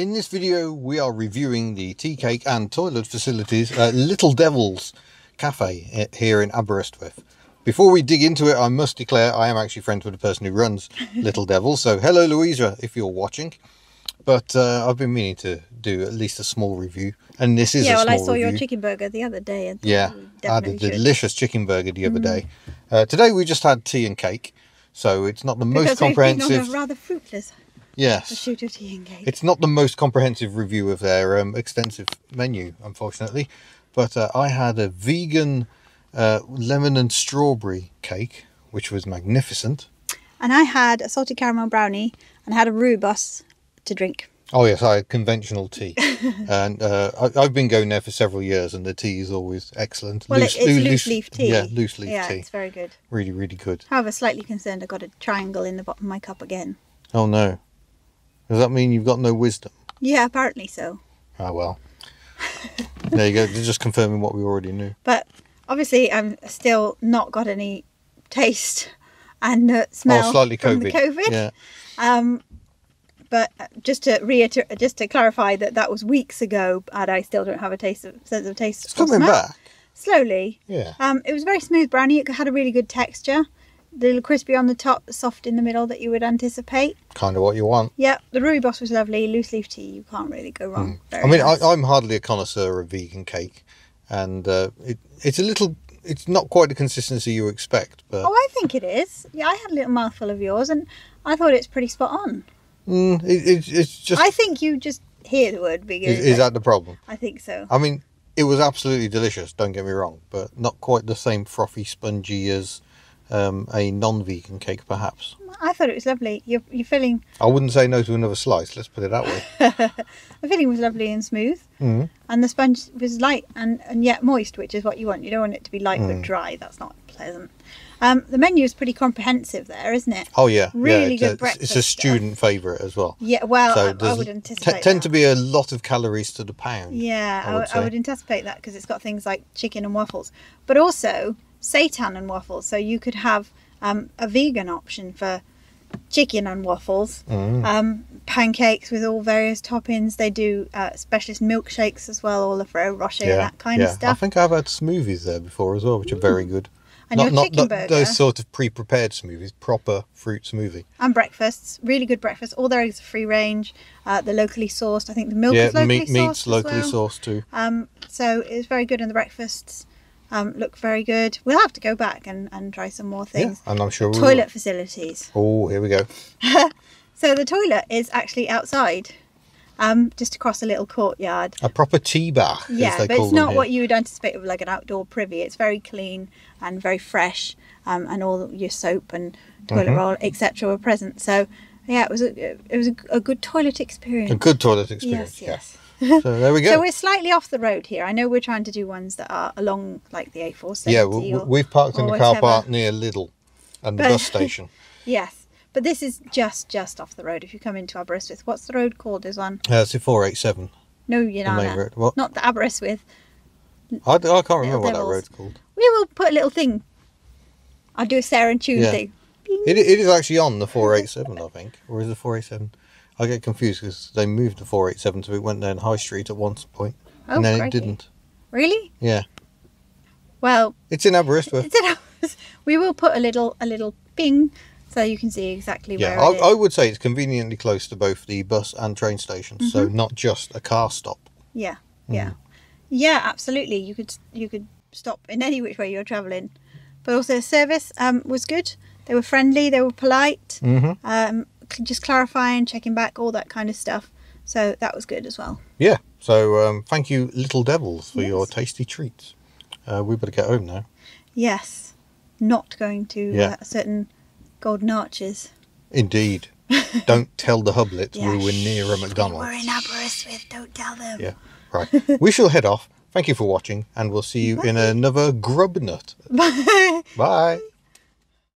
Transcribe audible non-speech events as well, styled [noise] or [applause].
In this video, we are reviewing the tea cake and toilet facilities at Little Devils Cafe here in Aberystwyth. Before we dig into it, I must declare I am actually friends with the person who runs [laughs] Little Devils. So hello, Louisa, if you're watching. But uh, I've been meaning to do at least a small review, and this is yeah. a well, I saw review. your chicken burger the other day. And Yeah, I had a should. delicious chicken burger the other day. Uh, today we just had tea and cake, so it's not the [laughs] most Because on comprehensive. rather fruitless Yes, tea and cake. It's not the most comprehensive review of their um, extensive menu, unfortunately, but uh, I had a vegan uh, lemon and strawberry cake, which was magnificent. And I had a salted caramel brownie and had a rhubarb to drink. Oh yes, I had conventional tea, [laughs] and uh, I, I've been going there for several years, and the tea is always excellent. Well, Loose- it's loo- loose leaf tea. Yeah, loose leaf yeah, tea, it's very good. really, really good. However, slightly concerned I got a triangle in the bottom of my cup again. Oh no, does that mean you've got no wisdom? Yeah, apparently so. Ah well, [laughs] there you go. Just confirming what we already knew. But obviously, I'm still not got any taste and uh, smell oh, slightly from COVID. the COVID. Yeah. Um, but uh, just to reiterate, just to clarify that that was weeks ago, and I still don't have a taste of sense of taste. It's coming smell. back. slowly. Yeah. Um, it was very smooth brownie. It had a really good texture. The little crispy on the top, soft in the middle that you would anticipate. Kind of what you want. Yeah, the rhubarb was lovely. Loose leaf tea, you can't really go wrong. Mm. I mean, nice. I, I'm hardly a connoisseur of vegan cake, and uh, it, it's a little, it's not quite the consistency you expect, but Oh, I think it is. Yeah, I had a little mouthful of yours, and I thought it's pretty spot on. mm, it, it, it's just, I think you just hear the word vegan. is, is that the problem? I think so. I mean, it was absolutely delicious, don't get me wrong, but not quite the same frothy, spongy as um, a non-vegan cake, perhaps. I thought it was lovely. You're, you're I wouldn't say no to another slice, let's put it that way. [laughs] the filling was lovely and smooth, Mm. and the sponge was light and, and yet moist, which is what you want. You don't want it to be light Mm. but dry. That's not pleasant. Um, the menu is pretty comprehensive there, isn't it? Oh yeah, Really yeah, good a, it's a breakfast stuff. student favourite as well. Yeah. Well, so I, I would t- anticipate. tend that. to be a lot of calories to the pound. Yeah, I I would would, I would anticipate that because it's got things like chicken and waffles, but also seitan and waffles. So you could have um, a vegan option for chicken and waffles, Mm. um, pancakes with all various toppings. They do uh, specialist milkshakes as well, all of Rocher and that kind yeah. of stuff. I think I've had smoothies there before as well, which are very good. And not your not, chicken not burger those sort of pre-prepared smoothies, proper fruit smoothie. and breakfasts, really good breakfast. All their eggs are free range. Uh, they're locally sourced. I think the milk yeah, is locally meat sourced. meats locally well. sourced too. Um, so it's very good, in the breakfasts um, look very good. We'll have to go back and, and try some more things. Yeah, and I'm sure we Toilet facilities. Oh, here we go. [laughs] So the toilet is actually outside, um, just across a little courtyard. A proper tŷ bach, Yeah, as they but it's not what you would anticipate of like an outdoor privy. It's very clean and very fresh, um, and all your soap and toilet Mhm. roll, etc., were present. So yeah, it was a it was a, a good toilet experience. A good toilet experience. Yes, yeah. yes. So there we [laughs] go. So we're slightly off the road here. I know we're trying to do ones that are along like the A470. yeah, we, or, we've parked in the car park near Lidl and the But- bus [laughs] station. Yes, but this is just just off the road. If you come into Aberystwyth, what's the road called? Is on Uh, it's a 487, no, the main Yanana, road. What? not the Aberystwyth. I, I can't remember what that road's called. We will put a little thing. I'll do a Sarah and Tuesday. Yeah. It, it is actually on the 487, I think. Or is it 487? I get confused because they moved the 487 so it went down High Street at one point. Oh, and then crikey. it didn't. Really? Yeah. Well, It's in Aberystwyth. it's in we will put a little a little ping so you can see exactly Yeah, where it is. I, I would say it's conveniently close to both the bus and train stations, so Mm-hmm. not just a car stop. Yeah, Mm. yeah, yeah. Absolutely. You could you could stop in any which way you're travelling, but also the service um, was good. They were friendly. They were polite. Mm-hmm. Um, just clarifying, checking back, all that kind of stuff. So that was good as well. Yeah, so um, thank you, Little Devils, for your tasty treats. Uh, we better get home now. Yes, not going to Yeah. uh, certain golden arches. Indeed. [laughs] Don't tell the hublets Yeah, we were near a McDonald's. We're in Aberystwyth. Don't tell them. Yeah. Right. [laughs] we shall head off. Thank you for watching, and we'll see you in another grub nut. [laughs] Bye. Bye.